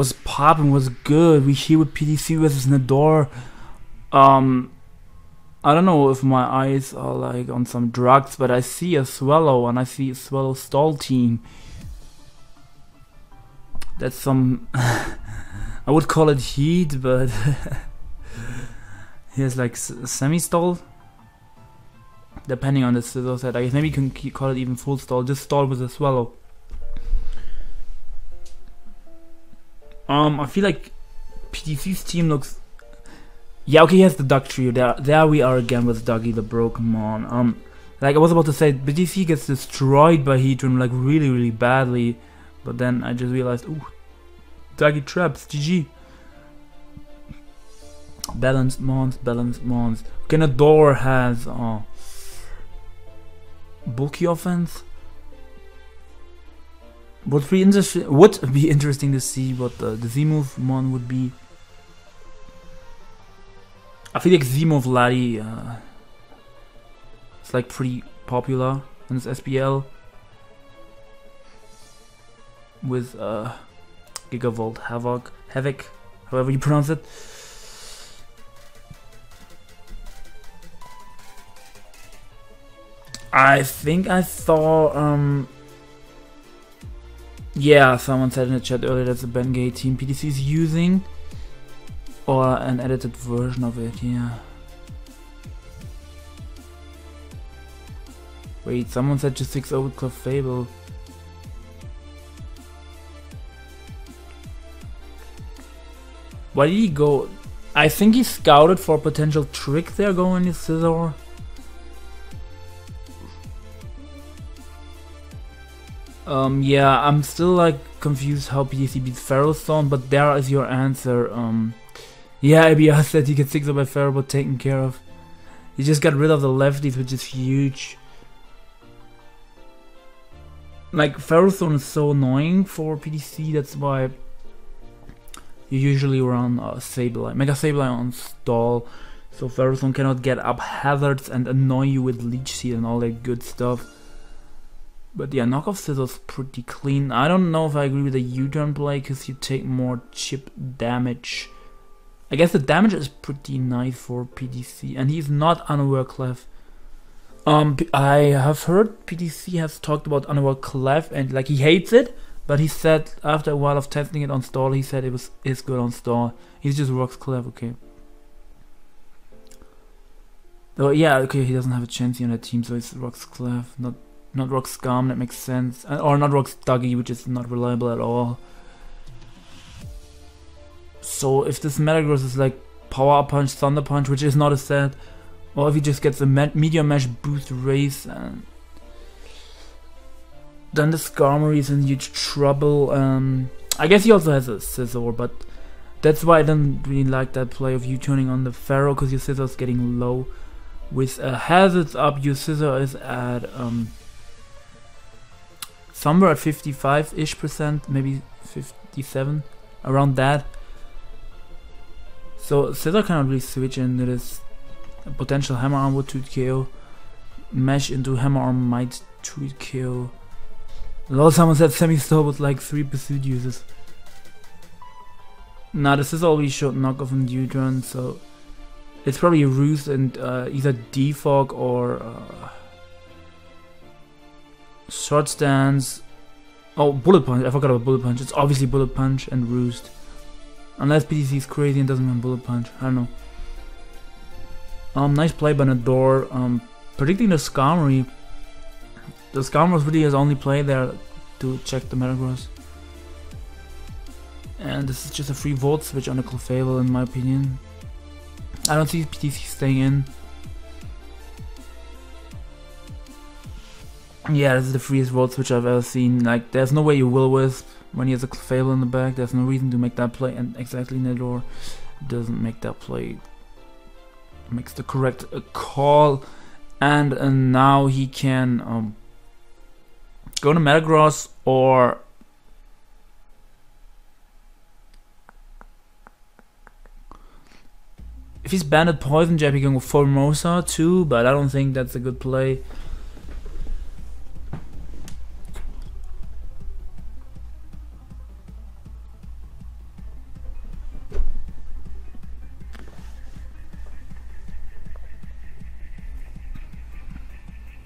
was popping, was good. We here with PDC versus Nedor. Um, I don't know if my eyes are like on some drugs, but I see a Swellow and I see a Swellow stall team. That's some. I would call it heat, but he has like semi stall. Depending on the Scizor set, I guess maybe you can call it even full stall. Just stall with a Swellow. Um, I feel like PDC's team looks. Yeah, okay, he has the Dugtrio. There, there we are again with Dougie the Broken Mon. Um, like I was about to say, PDC gets destroyed by Heatran like really, really badly, but then I just realized, ooh, Dougie traps, GG. Balanced Mons, balanced Mons. Ganador has uh, bulky offense. Would be interesting. Would be interesting to see what the, the Z-move one would be. I feel like Z-move Laddie uh, it's like pretty popular in this SPL with uh, Gigavolt Havoc, Havoc, however you pronounce it. I think I saw um, yeah, someone said in the chat earlier that's the Bengay team PDC is using. Or an edited version of it, yeah. Wait, someone said just 6 over Fable. Why did he go? I think he scouted for a potential trick there going to Scizor. Um, yeah, I'm still like confused how PDC beats Ferrothorn, but there is your answer. Um, yeah, ABR said he gets 6 by Ferro, but taken care of. He just got rid of the lefties, which is huge. Like, Ferrothorn is so annoying for PDC, that's why you usually run uh, Sableye, Mega Sableye on stall, so Ferrothorn cannot get up hazards and annoy you with Leech Seed and all that good stuff. But yeah, knockoff Scizor's pretty clean. I don't know if I agree with the U-turn play because you take more chip damage. I guess the damage is pretty nice for PDC, and he's not unaware clef. Um, I have heard PDC has talked about unaware clef and like he hates it, but he said after a while of testing it on stall, he said it was is good on stall. He just rocks clef, okay. Oh yeah, okay, he doesn't have a chance on the team, so it's rocks clef, not not Rock Scum, that makes sense. Uh, or not Rock Dougie, which is not reliable at all. So if this Metagross is like Power Punch, Thunder Punch, which is not a set, or if he just gets a Meteor Mash boost race, and then the Skarmory is in huge trouble. Um, I guess he also has a Scissor, but that's why I don't really like that play of you turning on the Pharaoh, because your Scizor is getting low. With a Hazards up, your Scizor is at um, somewhere at 55-ish percent, maybe 57, around that. So Scizor cannot really switch into this A potential Hammer Arm would 2 KO. Mesh into Hammer Arm might 2 KO. Lol, someone said Semi-Star with like 3 pursuit uses. Nah, this is already short knockoff and U-turn, so it's probably a ruse and uh, either defog or uh, Short stance. Oh, bullet punch. I forgot about bullet punch. It's obviously bullet punch and roost. Unless PTC is crazy and doesn't want bullet punch. I don't know. Um, nice play by Nador. Um, predicting the Skarmory. The Skarmory really his only play there to check the Metagross. And this is just a free volt switch on the Clefable in my opinion. I don't see PTC staying in. Yeah, this is the freest volt switch I've ever seen. Like, there's no way you will with when he has a Clefable in the back. There's no reason to make that play, and exactly Nador doesn't make that play. Makes the correct uh, call, and, and now he can um, go to Metagross or if he's banned at Poison Jab, he can go Formosa too, but I don't think that's a good play.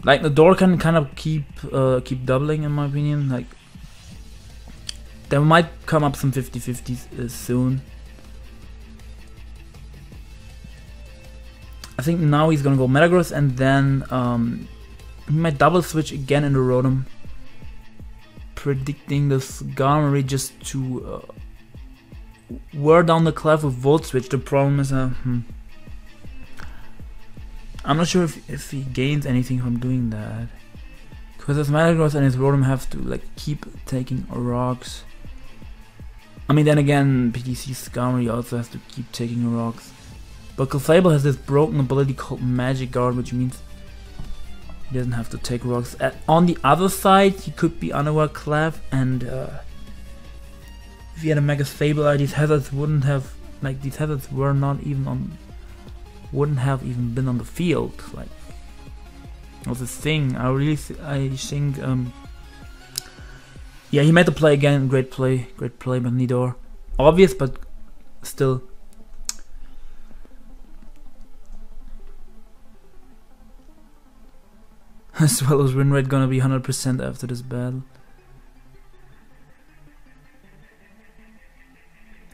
Like the door can kind of keep uh, keep doubling in my opinion. Like there might come up some 50-50s uh, soon. I think now he's gonna go Metagross and then um, he might double switch again in the Rotom. Predicting the Skarmory just to uh, wear down the clef with Volt Switch. The problem is, uh, hmm. I'm not sure if, if he gains anything from doing that. Because his Metagross and his Rotom have to like keep taking rocks. I mean, then again, PTC Skarmory also has to keep taking rocks. But Clefable has this broken ability called Magic Guard, which means he doesn't have to take rocks. At, on the other side, he could be Underwear Clef, and uh, if he had a Mega Sableye, these hazards wouldn't have, like, these hazards were not even on, wouldn't have even been on the field. Like, was this thing. I really, th I think, um, yeah, he made the play again. Great play, great play by Nidor. Obvious, but still as Swallow's win rate gonna be 100% after this battle.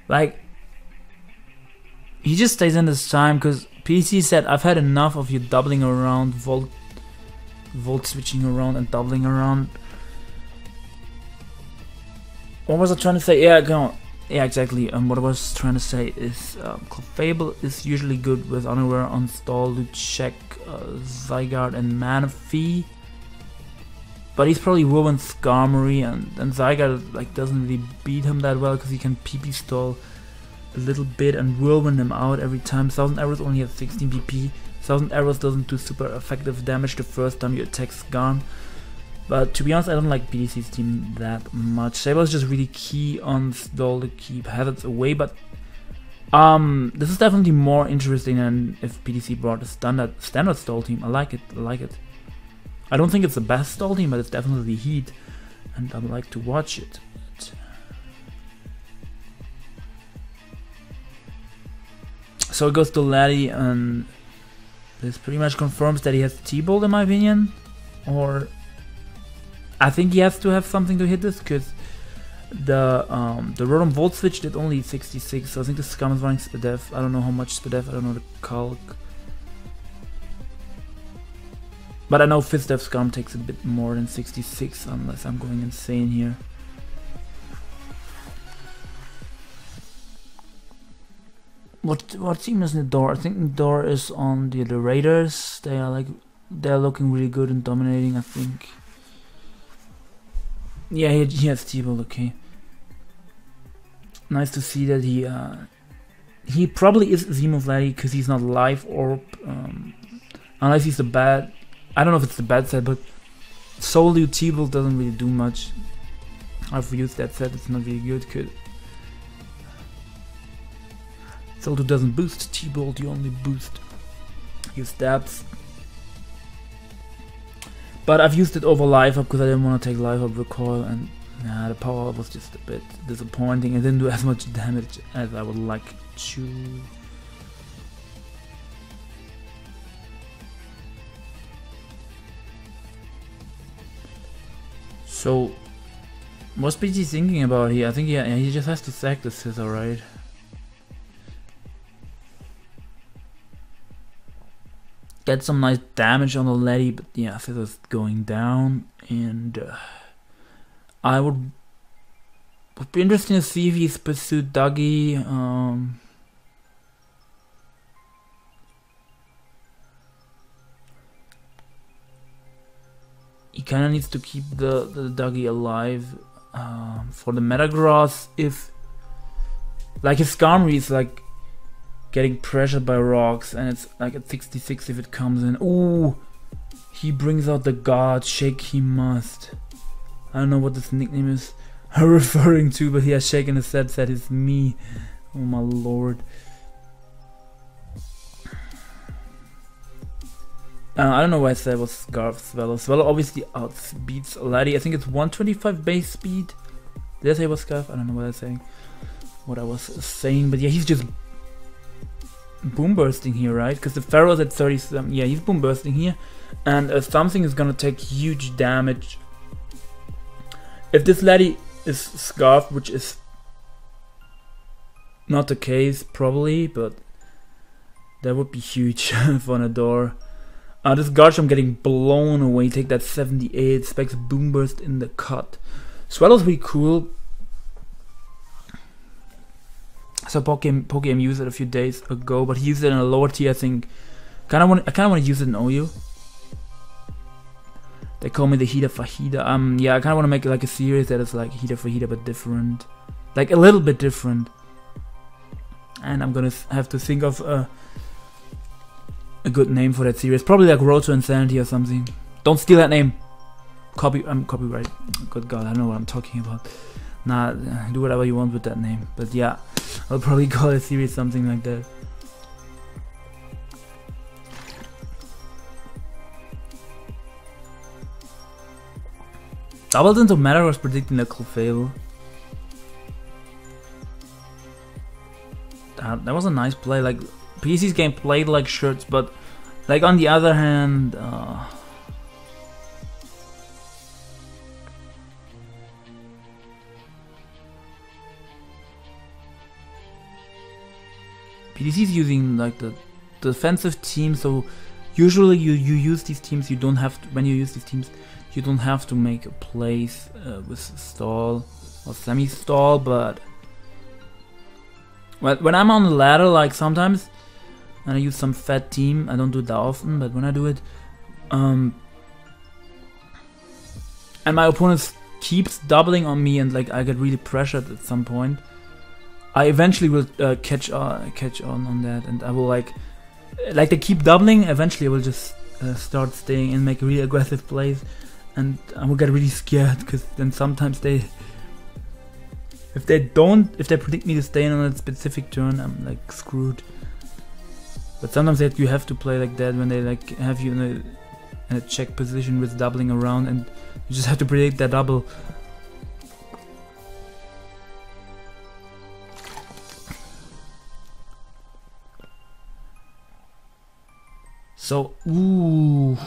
Like, he just stays in this time because PC said, I've had enough of you doubling around, volt, volt switching around and doubling around. What was I trying to say? Yeah, go on. Yeah, exactly. Um, what I was trying to say is um, Clefable is usually good with Unaware on stall to check uh, Zygarde and Manaphy. But he's probably ruined Skarmory and, and Zygarde like doesn't really beat him that well because he can PP stall a little bit and whirlwind them out every time. Thousand Arrows only has 16 PP. Thousand Arrows doesn't do super effective damage the first time you attack Skarn. But to be honest, I don't like PTC's team that much. Sableye is just really key on stall to keep hazards away, but um, this is definitely more interesting than if PTC brought a standard standard stall team. I like it. I like it. I don't think it's the best stall team, but it's definitely heat, and I would like to watch it. So it goes to Laddie, and this pretty much confirms that he has T-Bolt in my opinion, or I think he has to have something to hit this because the um, the Rotom Volt Switch did only 66, so I think the Scum is running Spadef. I don't know how much Spadef, I don't know the calc. But I know Fizdef Scum takes a bit more than 66 unless I'm going insane here. What what team is Nidor? I think Nidor is on the, the Raiders. They are like they're looking really good and dominating, I think. Yeah, he, he has T-Bolt, okay. Nice to see that he uh, he probably is Zemo because he's not live orb. Um, unless he's a bad I don't know if it's the bad set, but solely T-Bolt doesn't really do much. I've used that set, it's not really good because Soldo doesn't boost T-Bolt, you only boost your stats. But I've used it over life up because I didn't want to take life up recoil and nah, the power was just a bit disappointing. It didn't do as much damage as I would like to. So, what's PG thinking about here? I think yeah, he just has to sack the scissor, right? Get some nice damage on the Letty, but yeah, scissors going down, and uh, I would would be interesting to see if he's pursued Dougie. Um, he kind of needs to keep the, the Dougie alive um, for the Metagross if like his Skarmory is like getting pressured by rocks and it's like at 66 if it comes in Ooh, he brings out the god shake he must I don't know what this nickname is referring to but he has shaken his head said it's me oh my lord Uh, I don't know why I said it was Scarf Swallow. Swallow obviously outspeeds Laddie. I think it's 125 base speed. Did I say it was Scarf? I don't know what I was saying. What I was saying, but yeah, he's just boom bursting here, right? Because the Pharaoh's at 37. Yeah, he's boom bursting here. and uh, something is gonna take huge damage. If this lady is scarfed, which is not the case probably, but that would be huge for a door. Uh, this Garchomp getting blown away. Take that 78. Specs Boom Burst in the cut. Swallow's really cool. So Pokemon Pokemon used it a few days ago, but he used it in a lower tier. I think. Kind of want. I kind of want to use it in OU. They call me the Heater Fajita. Um, yeah, I kind of want to make like a series that is like Heater Fajita but different, like a little bit different. And I'm gonna have to think of a a good name for that series. Probably like Road to Insanity or something. Don't steal that name. Copy. I'm um, copyright. Good God, I don't know what I'm talking about. Nah, do whatever you want with that name. But yeah, I'll probably call a series something like that. Doubled into Matter was predicting the Clefable. That, that was a nice play. Like PC's game played like shirts, but like on the other hand, uh, PDC's using like the defensive team, so usually you, you use these teams, you don't have to, when you use these teams, you don't have to make a place uh, with stall or semi-stall, but when I'm on the ladder, like sometimes, and I use some fat team, I don't do it that often, but when I do it, um, and my opponent keeps doubling on me and like I get really pressured at some point, I eventually will uh, catch uh, catch on on that, and I will like like they keep doubling. Eventually, I will just uh, start staying and make really aggressive plays, and I will get really scared because then sometimes they if they don't if they predict me to stay in on a specific turn, I'm like screwed. But sometimes that you have to play like that when they like have you in a, in a check position with doubling around, and you just have to predict that double. So, ooh.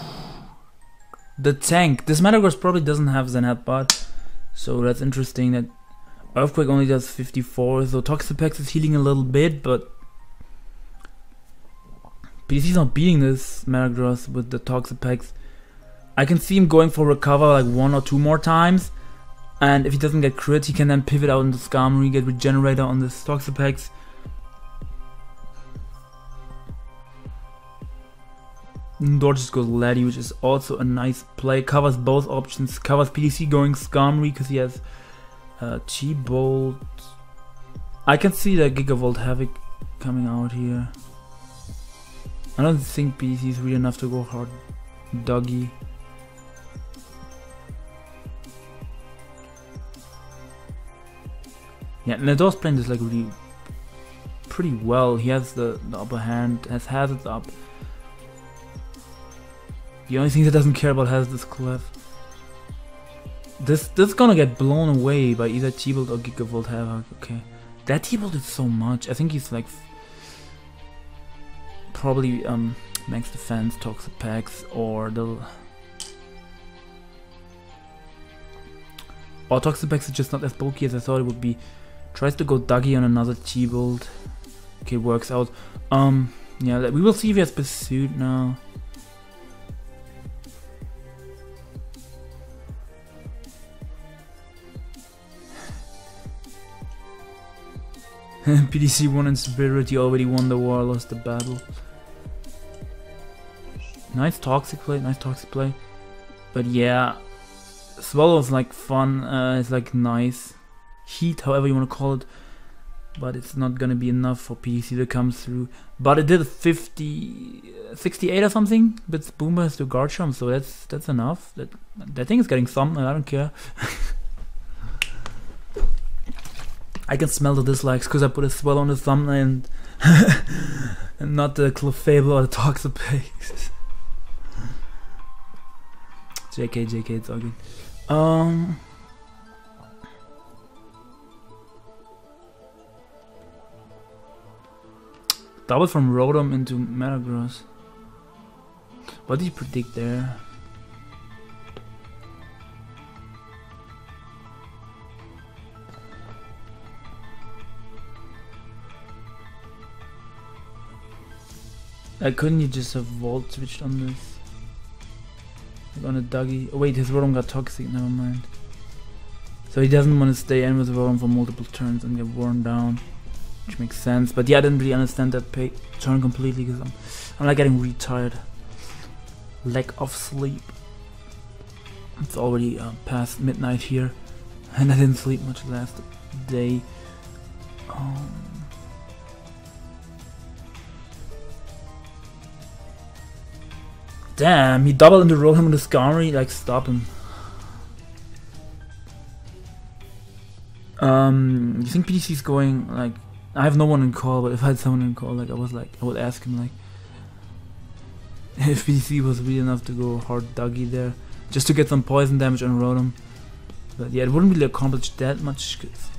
The tank. This Metagross probably doesn't have Zen Headbutt. So that's interesting that Earthquake only does 54. So Toxapex is healing a little bit, but PDC's not beating this Metagross with the Toxapex. I can see him going for recover like one or two more times. And if he doesn't get crit, he can then pivot out into Skarmory, get Regenerator on this Toxapex. Door just goes Laddie, which is also a nice play. Covers both options. Covers PDC going Skarmory because he has uh, T-Bolt. I can see that Gigavolt Havoc coming out here. I don't think PDC is really enough to go hard doggy. Yeah, Nador's playing this like really pretty well. He has the, the upper hand, has hazards up. The only thing that doesn't care about has this clef. This this is gonna get blown away by either T-Bolt or Gigavolt Havoc. Okay, that T-Bolt did so much. I think he's like probably um max defense, Toxapex, or the or Toxapex is just not as bulky as I thought it would be. Tries to go Dougie on another T-Bolt. Okay, works out. Um, yeah, we will see if he has pursuit now. PDC won in he already won the war, lost the battle. Nice toxic play, nice toxic play. But yeah, Swallow's like fun, uh, it's like nice. Heat, however you want to call it. But it's not gonna be enough for PDC to come through. But it did 50, 68 or something with Boomers to Garchomp, so that's that's enough. That that thing is getting something, I don't care. I can smell the dislikes because I put a swell on the thumbnail and, and not the Clefable or the Toxapex. JK, JK, it's all good. Um. Double from Rotom into Metagross. What did you predict there? Like, couldn't you just have vault switched on this? Like on a Dougie. Oh wait, his Rotom got toxic, never mind. So he doesn't want to stay in with Rotom for multiple turns and get worn down. Which makes sense. But yeah, I didn't really understand that turn completely because I'm, I'm like getting retired. Lack of sleep. It's already uh, past midnight here. And I didn't sleep much last day. Um, Damn, he doubled into roll him with Skarmory, like stop him. Um, you think PTC's going like? I have no one in call, but if I had someone in call, like I was like, I would ask him like, if PTC was weird enough to go hard Dougie there, just to get some poison damage on Rotom. But yeah, it wouldn't really accomplish that much. Cause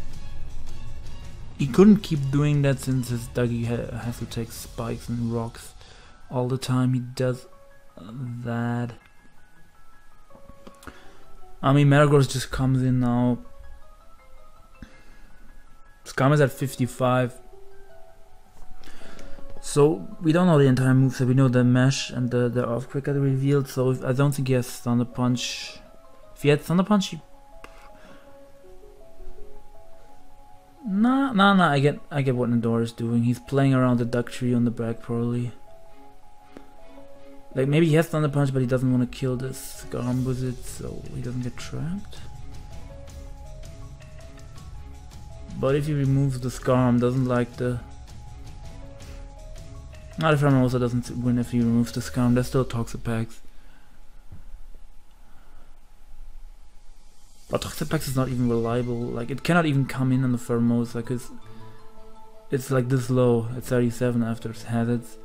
he couldn't keep doing that since his Dougie ha has to take spikes and rocks all the time. He does that. I mean, Metagross just comes in now. Scum is at 55. So we don't know the entire move, so We know the mesh and the the earthquake are revealed. So if, I don't think he has Thunder Punch. If he had Thunder Punch, he. Nah, nah, nah. I get, I get what Nador is doing. He's playing around the duck tree on the back, probably. Like maybe he has Thunder Punch, but he doesn't want to kill this Garm Wizard, so he doesn't get trapped. But if he removes the Scarm, doesn't like the... Not if also doesn't win if he removes the Scarm, there's still Toxapex. But Toxapex is not even reliable, like it cannot even come in on the Pheromosa, because it's like this low at 37 after its hazards.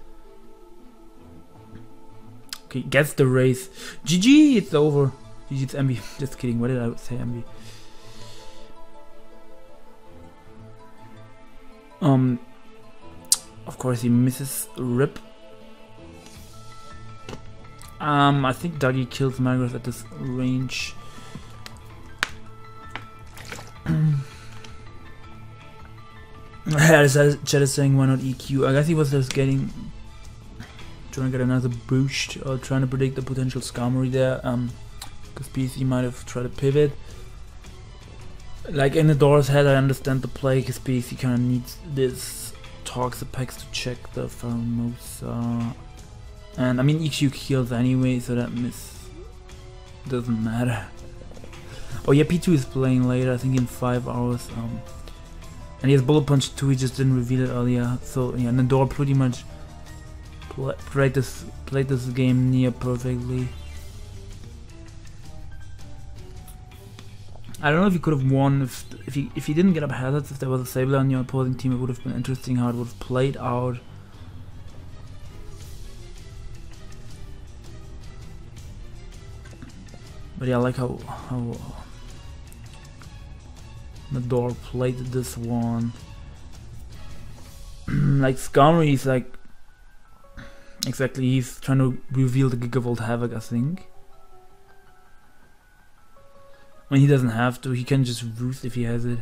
Okay, gets the race. GG, it's over. GG, it's Emby. Just kidding, what did I say, Emby? Um, of course he misses Rip. Um, I think Dougie kills Magritte at this range. Chat is saying why not EQ. I guess he was just getting trying to get another boost or trying to predict the potential Skarmory there. Um, because PC might have tried to pivot. Like in Nador's head, I understand the play because PC kind of needs this Toxapex to check the Pheromosa. And I mean, EQ kills anyway, so that miss doesn't matter. Oh yeah, P2 is playing later, I think in 5 hours. Um, and he has Bullet Punch too he just didn't reveal it earlier. So yeah, Nador pretty much played this played this game near perfectly. I don't know if you could have won if if he if he didn't get up hazards. If there was a Sableye on your opposing team, it would have been interesting how it would have played out. But yeah, I like how how uh, Nador played this one. like Skarmory is like Exactly, he's trying to reveal the Gigavolt Havoc, I think. I mean, he doesn't have to, he can just roost if he has it.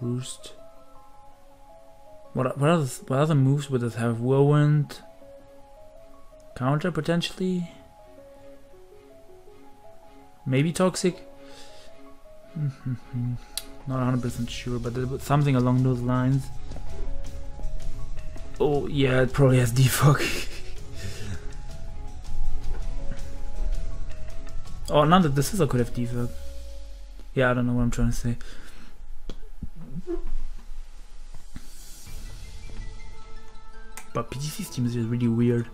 Roost. What what other what other moves would this have? Whirlwind. Counter potentially. Maybe toxic. Mm-hmm. Not 100% sure, but something along those lines. Oh, yeah, it probably has defog. oh, now that this is a could have defog. Yeah, I don't know what I'm trying to say. But PTC's team is really weird.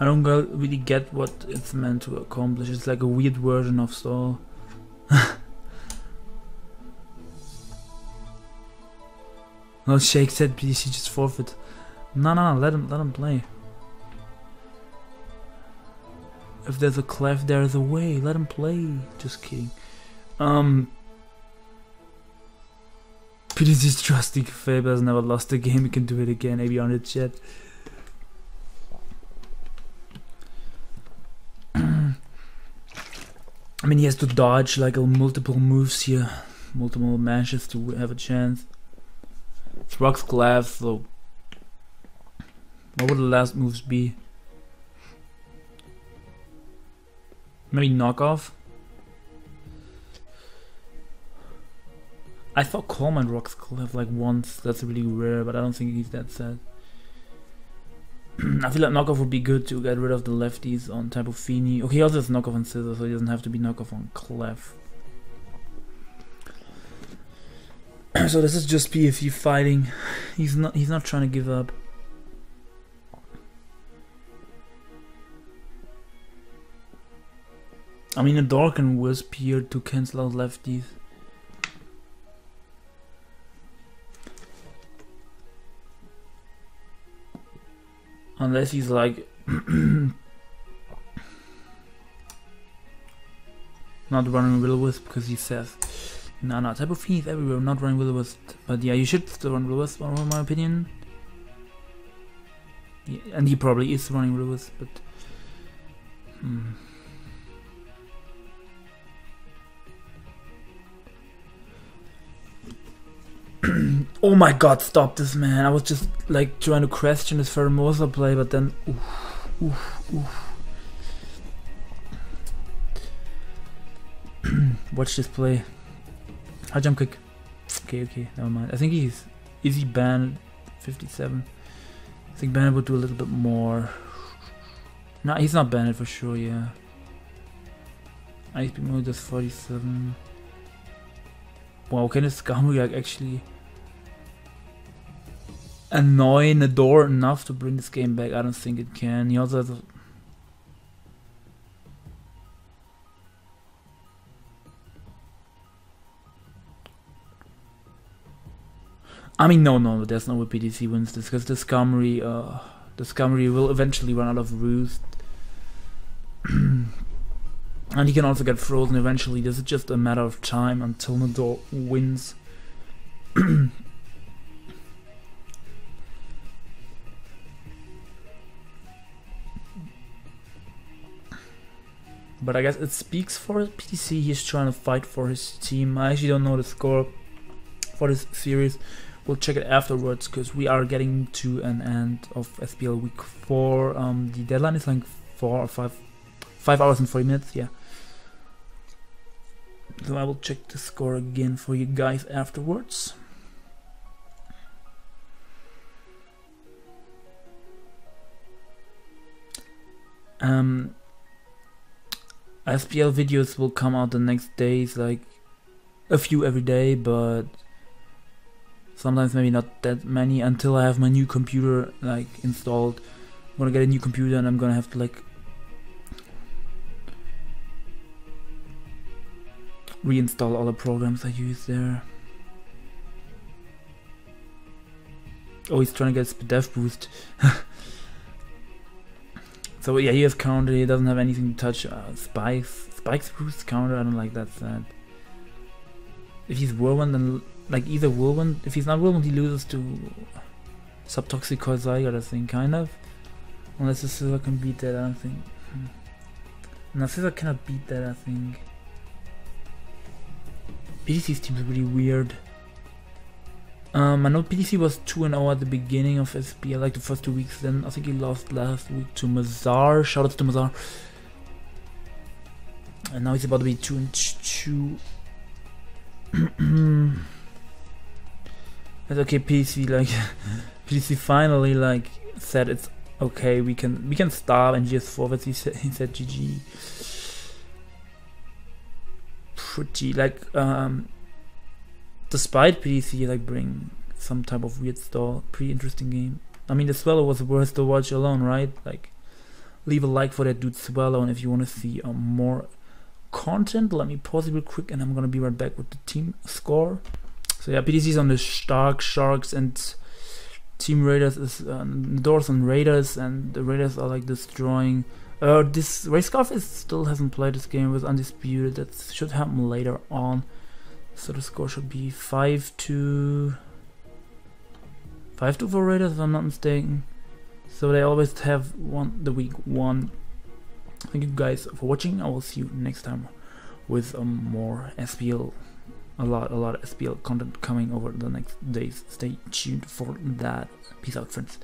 I don't really get what it's meant to accomplish. It's like a weird version of Stall. No, Shake said PC just forfeit. No, no, no, let him, let him play. If there's a clef, there's a way. Let him play. Just kidding. Um. PTC's trusty Faber has never lost a game. He can do it again. Maybe on the chat. I mean, he has to dodge like a multiple moves here, multiple matches to have a chance. Rocks Glass, so what would the last moves be? Maybe knockoff? I thought Coleman rocks Cliff like once. That's really rare, but I don't think he's that sad. I feel like knockoff would be good to get rid of the lefties on Tapu Fini. Okay, he also has knockoff on Scissor, so he doesn't have to be knockoff on Clef. So this is just PFE fighting. He's not he's not trying to give up. I mean, a Dark and Wisp here to cancel out lefties. Unless he's like not running Will-O-Wisp because he says no no type of fiend everywhere not running Will-O-Wisp but yeah you should still run Will-O-Wisp in my opinion yeah, and he probably is running Will-O-Wisp but hmm. oh my god, stop this man. I was just like trying to question his Pheromosa play, but then oof, oof, oof. Watch this play. High jump kick. Okay, okay, never mind. I think he's is he banned 57. I think Bennett would do a little bit more. No, he's not banned for sure, yeah. ISP mode does 47. Wow, can this Skamriak actually annoy Nador enough to bring this game back? I don't think it can. He also has I mean, no, no, there's no PTC wins this because Skarmory, uh, Skarmory will eventually run out of roost. and he can also get frozen eventually. This is just a matter of time until Nador wins. but I guess it speaks for PTC. He's trying to fight for his team. I actually don't know the score for this series. We'll check it afterwards because we are getting to an end of SPL week four. Um, the deadline is like four or five, five hours and forty minutes. Yeah. So I will check the score again for you guys afterwards. Um, SPL videos will come out the next days, like a few every day, but sometimes maybe not that many until I have my new computer like installed. I'm gonna get a new computer and I'm gonna have to like reinstall all the programs I use there. Oh, he's trying to get speed dev boost. so yeah, he has counter. He doesn't have anything to touch. Uh, spikes, spikes boost counter. I don't like that. Sad. If he's Whirlwind, then like either Whirlwind. If he's not Whirlwind, he loses to Subtoxic Zygarde, I think, kind of. Unless the Scissor can beat that, I don't think. Hmm. No, Scissor cannot beat that, I think. PTC's team is really weird. Um, I know PTC was 2 and 0 at the beginning of SPL, like the first two weeks. Then I think he lost last week to Mazar. Shout out to Mazar. And now he's about to be 2 and 2. That's okay, PC like PC finally like said it's okay. We can we can stop and just forward. He said he said GG. Pretty like um, despite PC like bring some type of weird stall, pretty interesting game. I mean the Swallow was worth to watch alone, right? Like leave a like for that dude Swallow, and if you want to see um, more content, let me pause it real quick, and I'm gonna be right back with the team score. So yeah, PTC is on the Stark Sharks and Team Raiders is uh, Doors on Raiders, and the Raiders are like destroying. Uh, this Rayscarf is still hasn't played this game with Undisputed. That should happen later on. So the score should be 5 to 5 to 4 Raiders if I'm not mistaken. So they always have won the week one. Thank you guys for watching. I will see you next time with um, more SPL a lot a lot of SPL content coming over the next days. Stay tuned for that. Peace out friends.